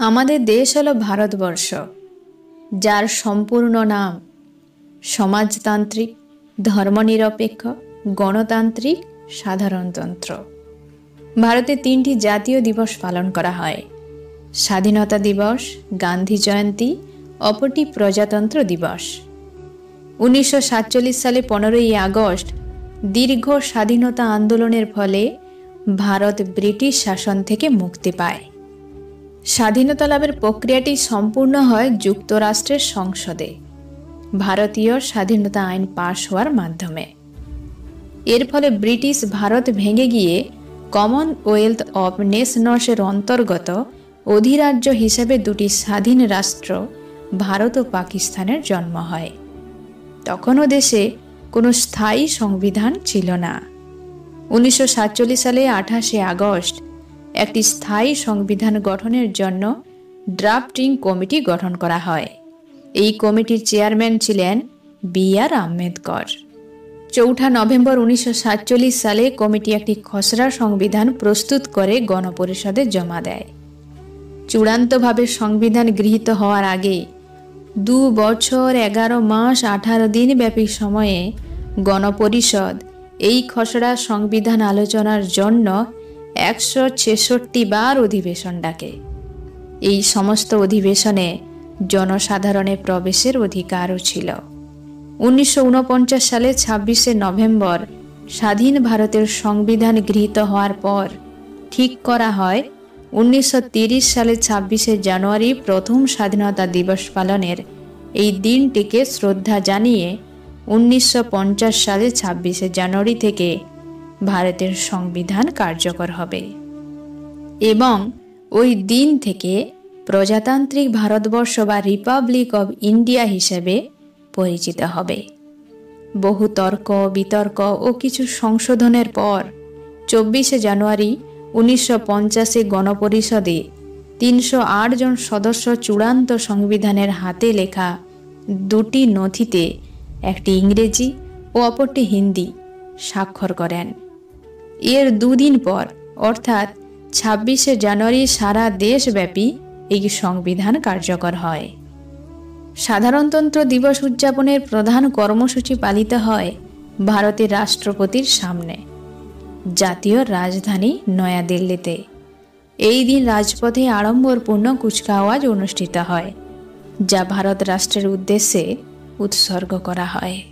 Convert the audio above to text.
আমাদের দেশ হলো ভারতবর্ষ, যার সম্পূর্ণ নাম সমাজতান্ত্রিক, ধর্মনিরপেক্ষ, গণতান্ত্রিক, সাধারণতন্ত্র। ভারতে তিনটি জাতীয় দিবস পালন করা হয়। স্বাধীনতা দিবস, গান্ধী জয়ন্তী, অপরটি প্রজাতন্ত্র দিবস। উনিশশো সাতচল্লিশ সালে পনেরোই আগস্ট দীর্ঘ স্বাধীনতা আন্দোলনের ফলে ভারত ব্রিটিশ শাসন থেকে মুক্তি পায়। স্বাধীনতা লাভের প্রক্রিয়াটি সম্পূর্ণ হয় যুক্তরাষ্ট্রের সংসদে। ভারতীয় স্বাধীনতা আইন পাশ হওয়ার মাধ্যমে। এর ফলে ব্রিটিশ ভারত ভেঙে গিয়ে কমনওয়েলথ অব নেশনসের অন্তর্গত অধিরাজ্য হিসেবে দুটি স্বাধীন রাষ্ট্র, ভারত ও পাকিস্তানের জন্ম হয়। তখনও দেশে কোনো স্থায়ী সংবিধান ছিল না। উনিশশো সাতচল্লিশ সালে আঠাশে আগস্ট একটি স্থায়ী সংবিধান গঠনের জন্য ড্রাফটিং কমিটি গঠন করা হয়। এই কমিটির চেয়ারম্যান ছিলেন বি আর আম্বেদকর। চৌঠা নভেম্বর উনিশশো সাতচল্লিশ সালে কমিটি একটি খসড়া সংবিধান প্রস্তুত করে গণপরিষদে জমা দেয়। চূড়ান্তভাবে সংবিধান গৃহীত হওয়ার আগে দু বছর এগারো মাস আঠারো দিন ব্যাপী সময়ে গণপরিষদ এই খসড়া সংবিধান আলোচনার জন্য একশো ছেষট্টি বার অধিবেশন ডাকে। এই সমস্ত অধিবেশনে জনসাধারণের প্রবেশের অধিকারও ছিল। উনিশশো ঊনপঞ্চাশ সালে ছাব্বিশে নভেম্বর স্বাধীন ভারতের সংবিধান গৃহীত হওয়ার পর ঠিক করা হয়, উনিশশো সালে ছাব্বিশে জানুয়ারি প্রথম স্বাধীনতা দিবস পালনের এই দিনটিকে শ্রদ্ধা জানিয়ে উনিশশো পঞ্চাশ সালে ছাব্বিশে জানুয়ারি থেকে ভারতের সংবিধান কার্যকর হবে। এবং ওই দিন থেকে প্রজাতান্ত্রিক ভারতবর্ষ বা রিপাবলিক অব ইন্ডিয়া হিসেবে পরিচিত হবে। বহু তর্ক, বিতর্ক ও কিছু সংশোধনের পর চব্বিশে জানুয়ারি উনিশশো পঞ্চাশে গণপরিষদে তিনশো জন সদস্য চূড়ান্ত সংবিধানের হাতে লেখা দুটি নথিতে একটি ইংরেজি ও অপরটি হিন্দি স্বাক্ষর করেন। এর দুদিন পর, অর্থাৎ ছাব্বিশে জানুয়ারি সারা দেশব্যাপী এই সংবিধান কার্যকর হয়। সাধারণতন্ত্র দিবস উদযাপনের প্রধান কর্মসূচি পালিত হয় ভারতের রাষ্ট্রপতির সামনে, জাতীয় রাজধানী নয়াদিল্লিতে। এই দিন রাজপথে আড়ম্বরপূর্ণ কুচকাওয়াজ অনুষ্ঠিত হয়, যা ভারত রাষ্ট্রের উদ্দেশ্যে উৎসর্গ করা হয়।